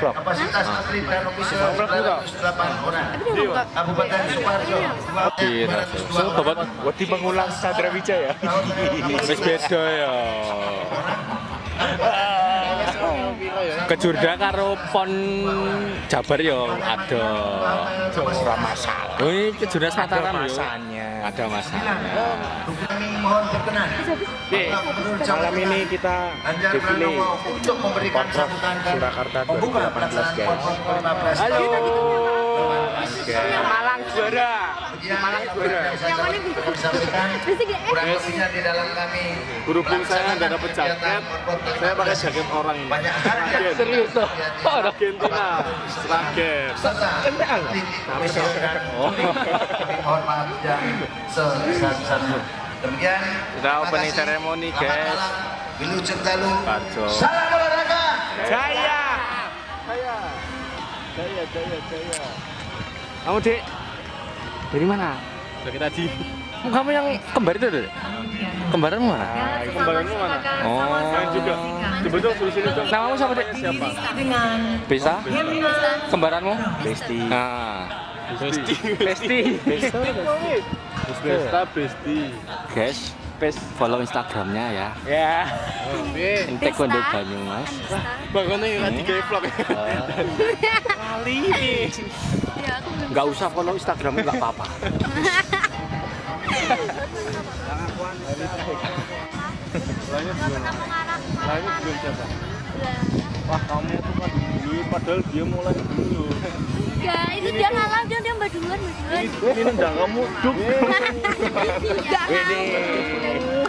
Kapasitas atlet dan ofisial 908 orang. Kabupaten Sukoharjo. Kira so babat wedi mengulang Sadra Wijaya. Wis beda ya. Kejurda karo pon Jabar yo ada. Ora masalah. Oh, ini kejurda Mataram yo. Masanya. Ada masalah. Kami mohon berkenan. Malam ini kita defile Pranowo untuk memberikan Pemprov Surakarta membuka 2018 pelaksanaan guys. PON ke-15. Halo. Malang juara. Malang juara. Yang mana disampaikan kurang lebihnya di dalam kami. Berhubung saya nggak dapat jaket, saya pakai jaket orang ini. Banyak. Serius toh? Oh, Argentina. Seragam. serta titik kesehatan kami mohon maaf yang sebesar-besarnya. Demikian Sudah terima opening kasih. ceremony, guys. Dalu. Kacau. Salam olahraga. Jaya. Jaya. Jaya, jaya, jaya. Kamu, Dek? Dari mana? Dari tadi. Kamu yang kembar itu, Dek? Kembaranmu mana? Kembaranmu mana? Oh. Main juga. Coba dong suruh sini dong. Namamu siapa, Dek? Siapa? dengan Bisa? Kembaranmu? Besti. Nah. Besti. Besti. Besta Besti. Guys, follow Instagramnya ya. Ya. Entek Kondo Banyumas. Bagaimana yang lagi kayak vlog? Kali Nggak usah follow Instagramnya nggak apa-apa. Lainnya belum. Siapa? Wah kamu tuh kan dulu, padahal dia mulai dulu. enggak itu dia ngalah dia dia mbak duluan mbak duluan Ini nendang kamu duk. enggak ngalah